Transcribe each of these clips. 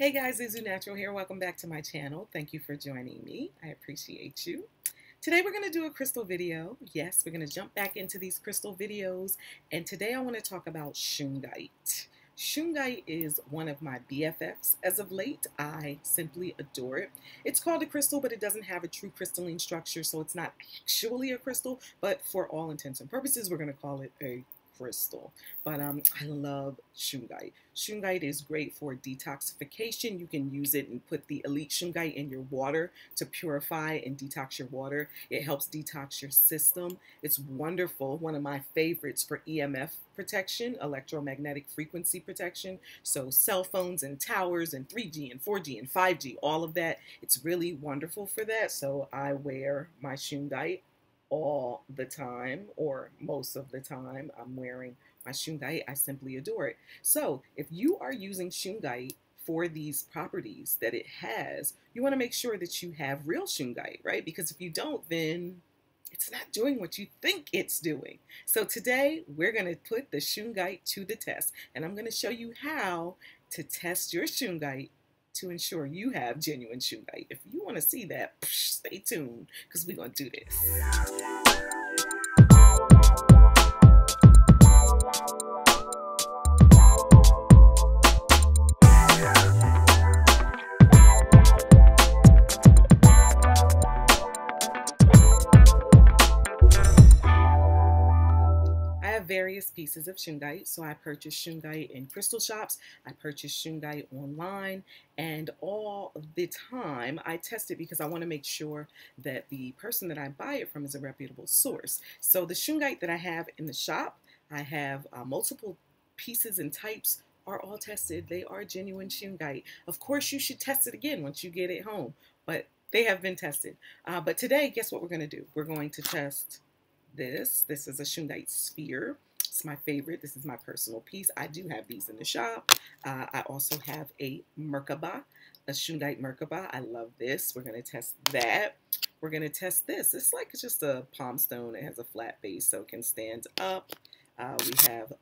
Hey guys, Zuzu Natural here. Welcome back to my channel. Thank you for joining me. I appreciate you. Today we're going to do a crystal video. Yes, we're going to jump back into these crystal videos. And today I want to talk about shungite. Shungite is one of my BFFs as of late. I simply adore it. It's called a crystal, but it doesn't have a true crystalline structure, so it's not actually a crystal, but for all intents and purposes, we're going to call it a crystal. But um, I love shungite. Shungite is great for detoxification. You can use it and put the elite shungite in your water to purify and detox your water. It helps detox your system. It's wonderful. One of my favorites for EMF protection, electromagnetic frequency protection. So cell phones and towers and 3G and 4G and 5G, all of that. It's really wonderful for that. So I wear my shungite all the time or most of the time I'm wearing my shungite. I simply adore it. So if you are using shungite for these properties that it has, you want to make sure that you have real shungite, right? Because if you don't, then it's not doing what you think it's doing. So today we're going to put the shungite to the test and I'm going to show you how to test your shungite to ensure you have genuine shungite. If you want to see that, stay tuned because we're going to do this. Various pieces of shungite. So I purchased shungite in crystal shops. I purchased shungite online. And all the time I test it because I want to make sure that the person that I buy it from is a reputable source. So the shungite that I have in the shop, I have uh, multiple pieces and types are all tested. They are genuine shungite. Of course, you should test it again once you get it home, but they have been tested. Uh, but today, guess what we're going to do? We're going to test this. This is a shungite sphere. It's my favorite. This is my personal piece. I do have these in the shop. Uh, I also have a Merkaba, a shungite Merkaba. I love this. We're going to test that. We're going to test this. It's like it's just a palm stone. It has a flat base so it can stand up. Uh, we have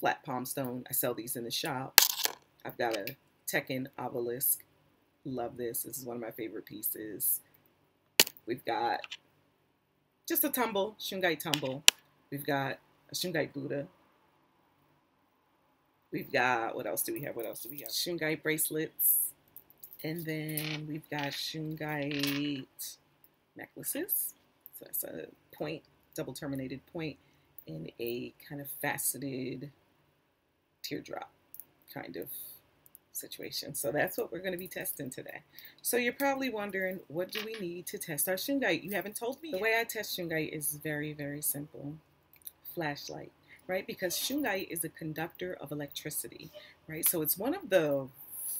flat palm stone. I sell these in the shop. I've got a Tekhen obelisk. Love this. This is one of my favorite pieces. We've got just a tumble, shungite tumble. We've got a shungite Buddha. We've got, what else do we have? What else do we have? Shungite bracelets. And then we've got shungite necklaces. So that's a point, double terminated point, in a kind of faceted teardrop kind of situation. So that's what we're going to be testing today. So you're probably wondering, what do we need to test our shungite? You haven't told me. The way I test shungite is very, very simple. Flashlight, right? Because shungite is a conductor of electricity, right? So it's one of the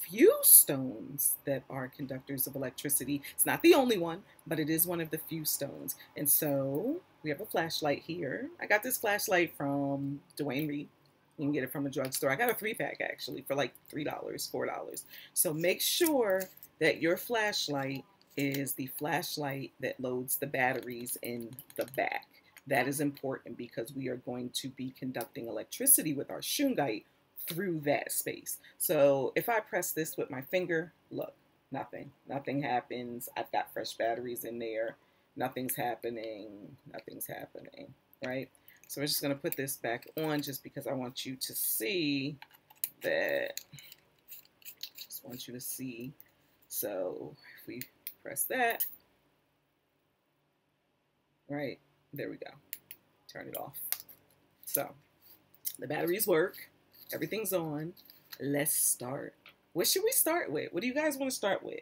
few stones that are conductors of electricity. It's not the only one, but it is one of the few stones. And so we have a flashlight here. I got this flashlight from Duane Reade. You can get it from a drugstore. I got a three pack actually for like $3, $4. So make sure that your flashlight is the flashlight that loads the batteries in the back. That is important because we are going to be conducting electricity with our shungite through that space. So if I press this with my finger, look, nothing. Nothing happens. I've got fresh batteries in there. Nothing's happening. Nothing's happening, right? So we're just going to put this back on just because I want you to see that. Just want you to see. So if we press that, right, there we go. Turn it off. So the batteries work. Everything's on. Let's start. What should we start with? What do you guys want to start with?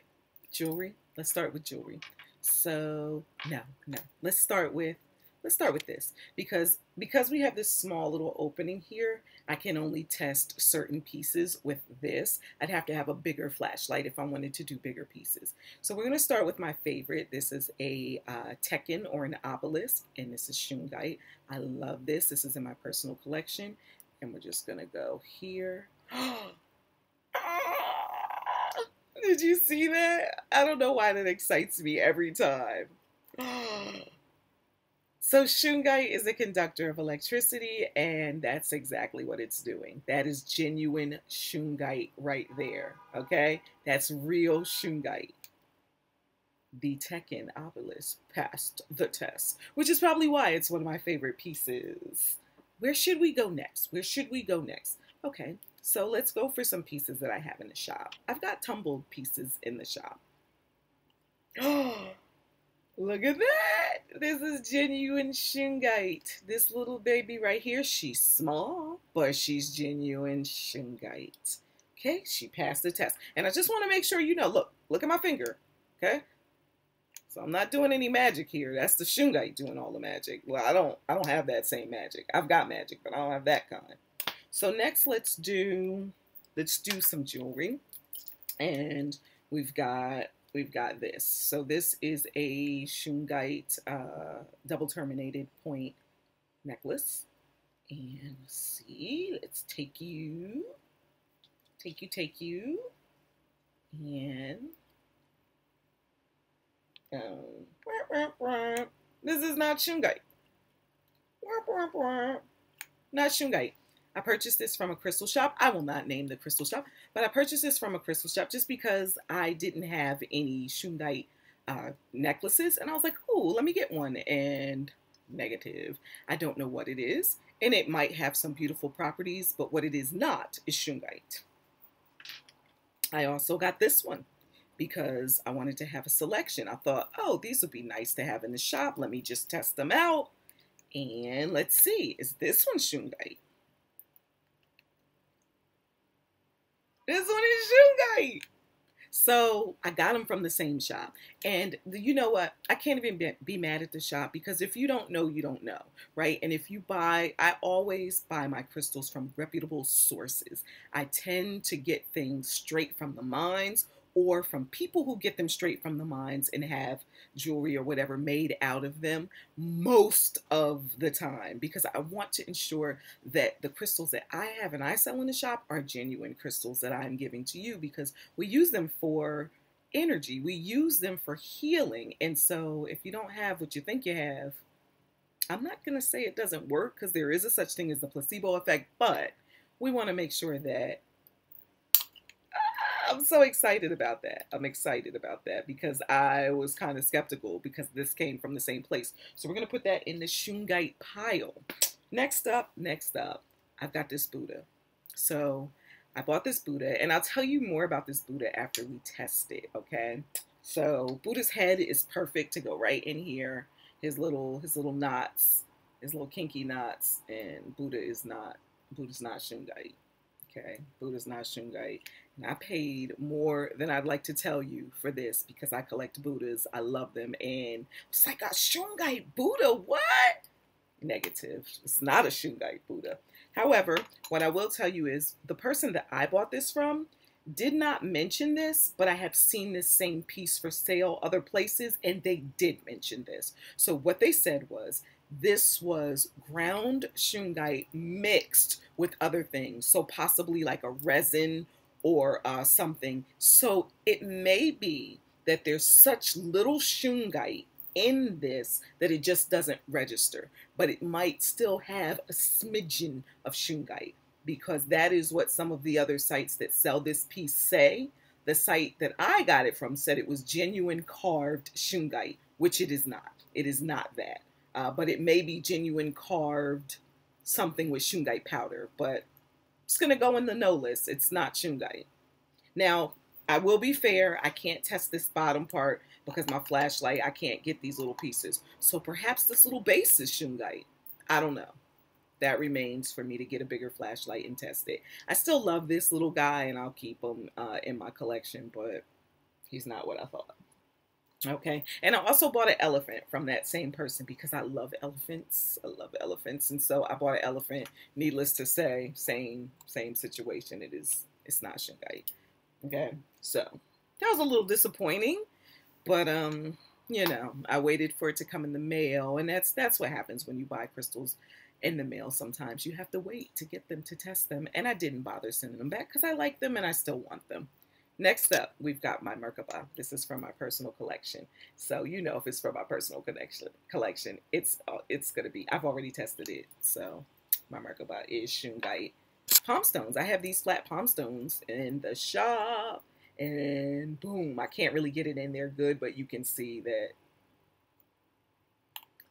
Jewelry? Let's start with jewelry. So, no, no. Let's start with let's start with this. Because because we have this small little opening here I can only test certain pieces with this. I'd have to have a bigger flashlight if I wanted to do bigger pieces. So we're going to start with my favorite. This is a uh, Tekhen or an obelisk and this is shungite. I love this. This is in my personal collection. And we're just gonna go here. Did you see that? I don't know why that excites me every time So shungite is a conductor of electricity, and that's exactly what it's doing. That is genuine shungite right there, okay? That's real shungite. The Tekhen obelisk passed the test, which is probably why it's one of my favorite pieces. Where should we go next? Where should we go next? Okay, so let's go for some pieces that I have in the shop. I've got tumbled pieces in the shop. Oh, look at that. This is genuine shungite. This little baby right here, she's small, but she's genuine shungite. Okay, she passed the test. And I just want to make sure you know, look, look at my finger. Okay, so I'm not doing any magic here. That's the shungite doing all the magic. Well, I don't I don't have that same magic. I've got magic, but I don't have that kind. So next let's do let's do some jewelry. And we've got we've got this. So this is a shungite uh, double terminated point necklace. And let's see, let's take you, take you, take you, and um, this is not shungite. Not shungite. I purchased this from a crystal shop. I will not name the crystal shop, but I purchased this from a crystal shop just because I didn't have any shungite uh, necklaces. And I was like, oh, let me get one. And negative. I don't know what it is. And it might have some beautiful properties, but what it is not is shungite. I also got this one because I wanted to have a selection. I thought, oh, these would be nice to have in the shop. Let me just test them out. And let's see, is this one shungite? This one is shungite. So I got them from the same shop. And you know what? I can't even be, mad at the shop because if you don't know, you don't know, right? And if you buy, I always buy my crystals from reputable sources. I tend to get things straight from the mines or from people who get them straight from the mines and have jewelry or whatever made out of them most of the time because I want to ensure that the crystals that I have and I sell in the shop are genuine crystals that I'm giving to you because we use them for energy. We use them for healing. And so if you don't have what you think you have, I'm not going to say it doesn't work because there is a such thing as the placebo effect, but we want to make sure that I'm so excited about that. I'm excited about that because I was kind of skeptical because this came from the same place. So we're going to put that in the shungite pile. Next up, next up, I've got this Buddha. So I bought this Buddha and I'll tell you more about this Buddha after we test it, okay? So Buddha's head is perfect to go right in here. His little his little knots, his little kinky knots, and Buddha is not Buddha's not shungite. Okay, Buddha's not shungite. I paid more than I'd like to tell you for this because I collect Buddhas. I love them. And it's like a shungite Buddha. What? Negative. It's not a shungite Buddha. However, what I will tell you is the person that I bought this from did not mention this, but I have seen this same piece for sale other places, and they did mention this. So what they said was this was ground shungite mixed with other things. So possibly like a resin or uh, something. So it may be that there's such little shungite in this that it just doesn't register, but it might still have a smidgen of shungite because that is what some of the other sites that sell this piece say. The site that I got it from said it was genuine carved shungite, which it is not. It is not that. Uh, but it may be genuine carved something with shungite powder, but it's going to go in the no list. It's not shungite. Now, I will be fair. I can't test this bottom part because my flashlight, I can't get these little pieces. So perhaps this little base is shungite. I don't know. That remains for me to get a bigger flashlight and test it. I still love this little guy and I'll keep him uh, in my collection, but he's not what I thought. Okay, and I also bought an elephant from that same person because I love elephants. I love elephants, and so I bought an elephant. Needless to say, same same situation. It is it's not shungite. Okay, so that was a little disappointing, but um, you know, I waited for it to come in the mail, and that's that's what happens when you buy crystals in the mail. Sometimes you have to wait to get them to test them, and I didn't bother sending them back because I like them and I still want them. Next up, we've got my Merkaba. This is from my personal collection. So you know if it's from my personal collection, collection, it's uh, it's gonna be. I've already tested it. So my Merkaba is Shungite palm stones. I have these flat palm stones in the shop, and boom, I can't really get it in there good, but you can see that.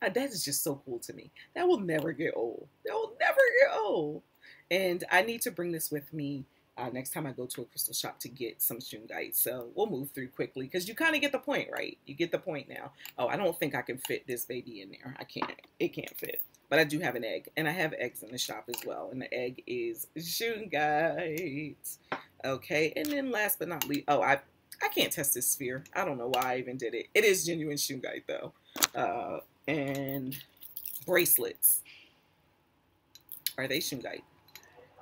Uh, that is just so cool to me. That will never get old. That will never get old. And I need to bring this with me uh, next time I go to a crystal shop to get some shungite. So we'll move through quickly because you kind of get the point, right? You get the point now. Oh, I don't think I can fit this baby in there. I can't. It can't fit. But I do have an egg, and I have eggs in the shop as well. And the egg is shungite. Okay, and then last but not least, oh, I I can't test this sphere. I don't know why I even did it. It is genuine shungite though. Uh, and bracelets. Are they shungite?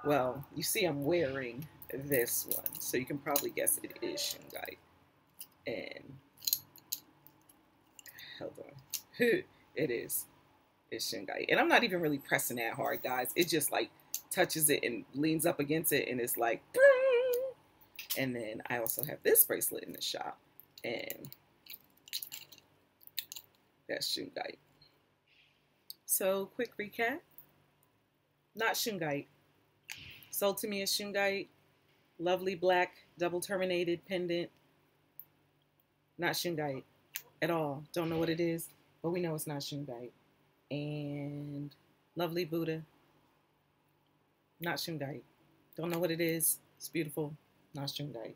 Well, you see I'm wearing this one, so you can probably guess it is shungite. And hold on, it is. It's shungite, and I'm not even really pressing that hard, guys. It just like touches it and leans up against it, and it's like. And then I also have this bracelet in the shop, and that's shungite. So, quick recap. Not shungite Sold to me as Shungite. Lovely black double terminated pendant. Not Shungite at all. Don't know what it is, but we know it's not Shungite. And lovely Buddha. Not Shungite. Don't know what it is. It's beautiful. Not Shungite.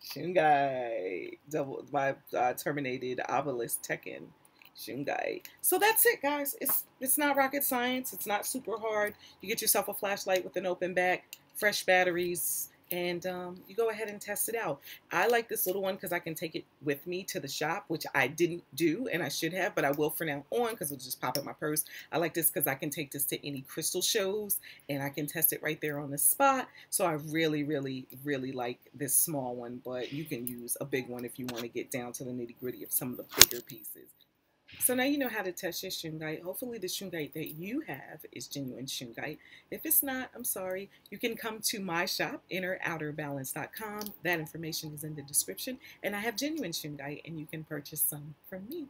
Shungite. Double my uh, terminated obelisk Tekhen. So that's it, guys. It's it's not rocket science. It's not super hard. You get yourself a flashlight with an open back, fresh batteries, and um, you go ahead and test it out. I like this little one because I can take it with me to the shop, which I didn't do and I should have, but I will for now on because it'll just pop in my purse. I like this because I can take this to any crystal shows and I can test it right there on the spot. So I really, really, really like this small one, but you can use a big one if you want to get down to the nitty gritty of some of the bigger pieces. So now you know how to test your shungite. Hopefully the shungite that you have is genuine shungite. If it's not, I'm sorry. You can come to my shop, innerouterbalance.com. That information is in the description. And I have genuine shungite and you can purchase some from me.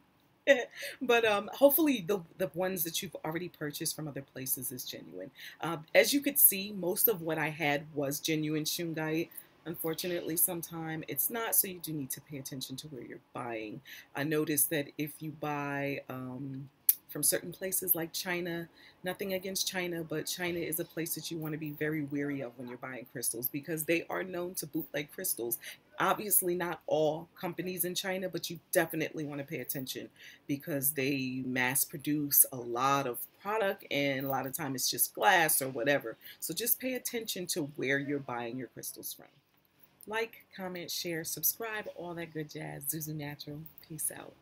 but um, hopefully the, the ones that you've already purchased from other places is genuine. Uh, as you could see, most of what I had was genuine shungite. Unfortunately, sometimes it's not, so you do need to pay attention to where you're buying. I noticed that if you buy um, from certain places like China, nothing against China, but China is a place that you want to be very wary of when you're buying crystals because they are known to bootleg crystals. Obviously, not all companies in China, but you definitely want to pay attention because they mass produce a lot of product and a lot of time it's just glass or whatever. So just pay attention to where you're buying your crystals from. Like, comment, share, subscribe, all that good jazz. Zuzu Natural. Peace out.